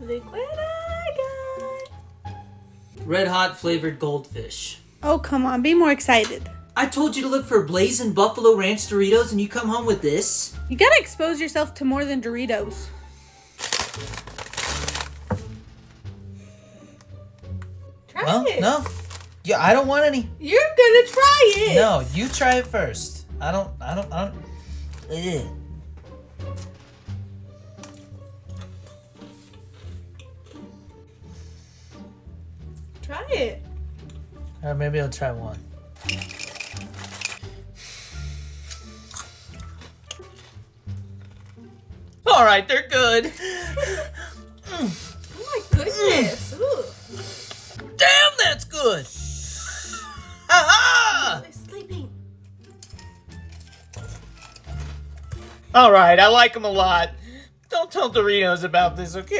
Look what I got. Red hot flavored goldfish. Oh, come on. Be more excited. I told you to look for Blazing Buffalo Ranch Doritos and you come home with this? You gotta expose yourself to more than Doritos. Try Well, it. no. Yeah, I don't want any. You're gonna try it. No, you try it first. I don't, I don't, I don't. Ugh. Try it. Or maybe I'll try one. All right, they're good. Oh my goodness. Mm. Ooh. Damn, that's good. Aha! Oh, they're sleeping. All right, I like them a lot. Don't tell Doritos about this, okay?